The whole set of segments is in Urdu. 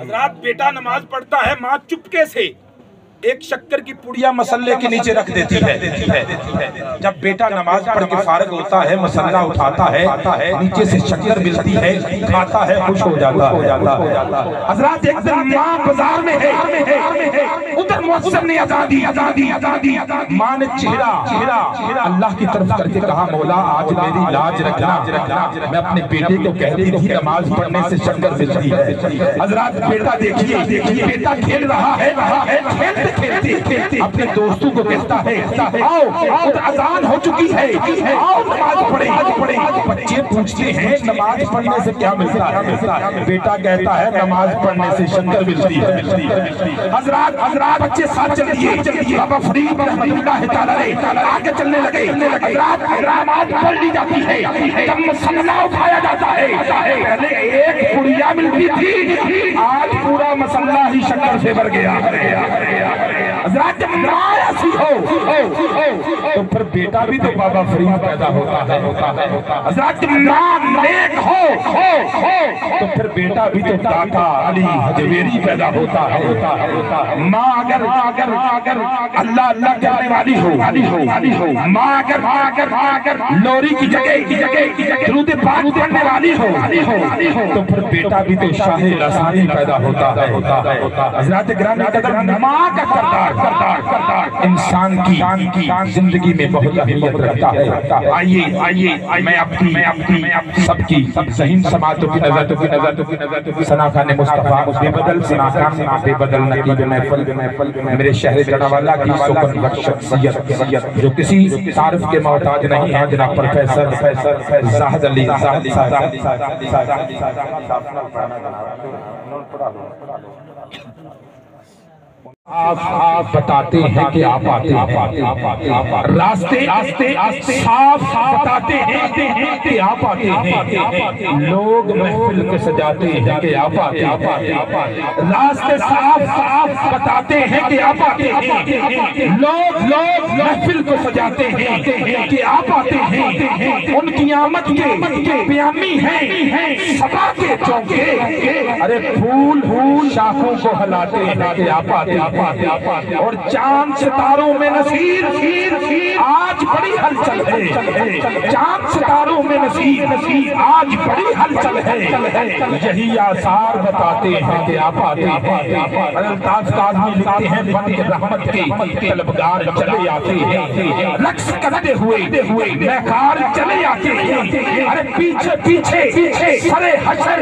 حضرات بیٹا نماز پڑھتا ہے ماں چپکے سے۔ ایک شکر کی پڑیا مسلح کے نیچے رکھ دیتی ہے۔ جب بیٹا نماز پڑھ کے فارغ ہوتا ہے، مسلح اٹھاتا ہے، نیچے سے شکر ملتی ہے، کھاتا ہے، خوش ہو جاتا ہے۔ حضرات ایک دن ماں بازار میں ہے، ادھر محسن نے ازادی ازادی ازادی ماں نے چہرہ، اللہ کی طرف کر کے کہا، مولا، آج میری لاج رکھنا، میں اپنے بیٹے کو کہتی تھی نماز پڑھنے سے شکر ملتی ہے۔ حضرات بیٹا دیکھیے، بیٹا کھیل رہا ہے کھیلتے کھیلتے اپنے دوستوں کو کہتا ہے آؤ اذان ہو چکی ہے آؤ نماز پڑھیں پوچھتے ہیں نماز پڑھنے سے کیا ملتا ہے؟ بیٹا کہتا ہے نماز پڑھنے سے شکر ملتی ہے۔ حضرات حضرات، بچے ساتھ چل دیئے بابا فرید رحمت اللہ تعالی آگے چلنے لگے۔ حضرات نماز پڑھ لی جاتی ہے۔ جب مسلح اٹھایا جاتا ہے، پہلے ایک پڑیا ملتی تھی، آج پورا مسلح ہی شکر سے بھر گیا۔ حضرات، جب ماں ایسی ہو تو پھر بیٹا بھی تو بابا فرید پیدا ہوتا ہے۔ حضرت ماں نیک ہو۔ تو پھر بیٹا بھی تو داتا علی حجویری پیدا ہوتا ہے۔ ماں اگر اللہ اللہ کرنے والی ہو، ماں اگر لوری کی جگہ درود پاک پڑھنے والی ہو، تو پھر بیٹا بھی تو شاہ رسانی پیدا ہوتا ہے۔ حضرات گرامی قدر نماز کا کردار انسان کی زندگی میں بہت اہمیت رکھتا ہے۔ آئیے میں اپنی سب کی ذہین سماعتوں سنا خان مصطفیٰ بے بدل سنا خان بے بدل نقیب محفل میرے شہر جنوالا کی سکن بخش شخصیت جو کسی تعرف کے محتاج نہیں ہے جناب پروفیسر زاہد علی زاہد علی آپ آپ بتاتے ہیں کہ آپ آتے ہیں۔ راستے صاف بتاتے ہیں کہ آپ آتے ہیں۔ لوگ محفل کے سجاتے ہیں کہ آپ آتے ہیں۔ راستے صاف صاف بتاتے ہیں کہ آپ آتے ہیں۔ لوگ لوگ محفل کو سجاتے ہیں کہ آپ آتے ہیں۔ ان کی آمد کے پیامی ہیں۔ سبا ارے پھول پھول شاخوں کو ہلاتے ہیں کہ آپ آتے ہیں۔ اور چاند ستاروں میں نصیر۔ آج بڑی حلچل ہے۔ چاند ستاروں میں نصیر۔ آج بڑی حلچل ہے۔ یہی آثار بتاتے ہیں کہ آپ آتے ہیں۔ الطاف قاضمی لکھتے ہیں بن رحمت کے۔ طلبگار چلے آتے ہیں۔ رقص کرتے ہوئے محکار چلے آتے ہیں۔ ارے پیچھے پیچھے سرے حشر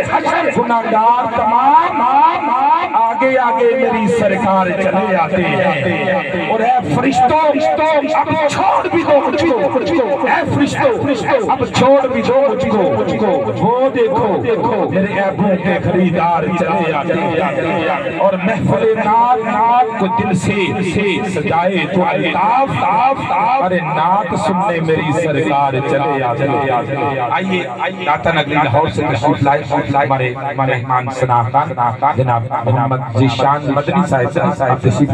گناہگار تمام سرکار چلے آتے ہیں۔ اور اے فرشتوں، اب چھوڑ بھی دو مجھ کو۔ اے فرشتوں، اب چھوڑ بھی دو مجھ کو۔ وہ دیکھو، میرے عیبوں کے خریدار چلے آتے ہیں۔ اور محفل نات نات کو دل سے سجائے تو الطاف تاف تاف ارے نات سننے میری سرکار چلے آتے ہیں۔ آئیے، داتا نگری لاہور سے تشریف لائے۔ ہمارے مہمان سنا خان جناب محمد زیشان مدنی صاحب تشریف